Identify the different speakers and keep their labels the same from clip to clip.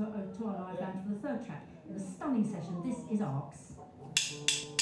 Speaker 1: uh, to our eyes down to the third track. It was a stunning session. This is
Speaker 2: ARXX.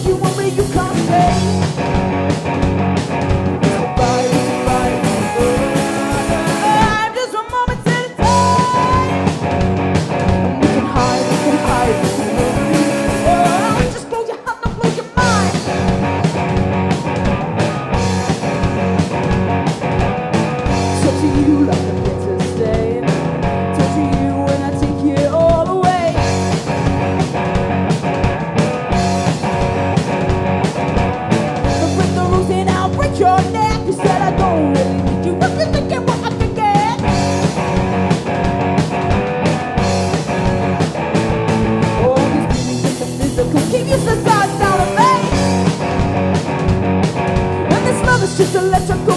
Speaker 2: let you go